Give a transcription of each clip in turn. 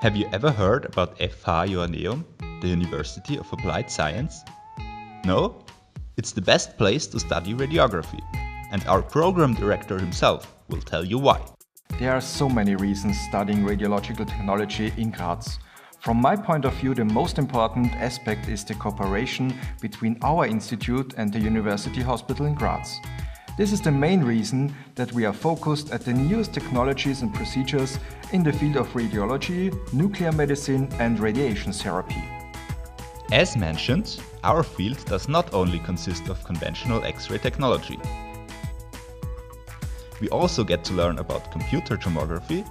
Have you ever heard about FH Joanneum, the University of Applied Science? No? It's the best place to study radiography, and our program director himself will tell you why. There are so many reasons studying radiological technology in Graz. From my point of view, the most important aspect is the cooperation between our institute and the University Hospital in Graz. This is the main reason that we are focused at the newest technologies and procedures in the field of radiology, nuclear medicine and radiation therapy. As mentioned, our field does not only consist of conventional X-ray technology. We also get to learn about computer tomography,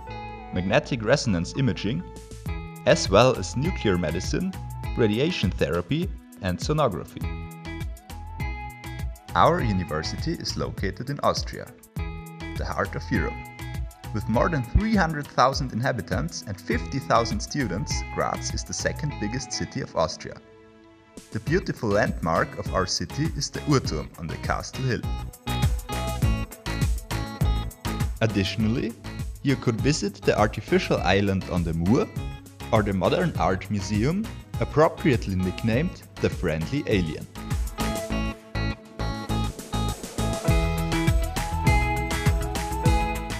magnetic resonance imaging, as well as nuclear medicine, radiation therapy and sonography. Our university is located in Austria, the heart of Europe. With more than 300,000 inhabitants and 50,000 students, Graz is the second biggest city of Austria. The beautiful landmark of our city is the Uhrturm on the Castle Hill. Additionally, you could visit the artificial island on the Mur or the Modern Art Museum, appropriately nicknamed the Friendly Alien.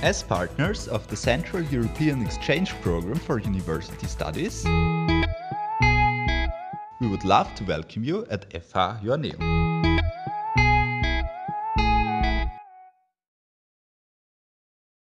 As partners of the Central European Exchange Program for University Studies, we would love to welcome you at FH Joanneum.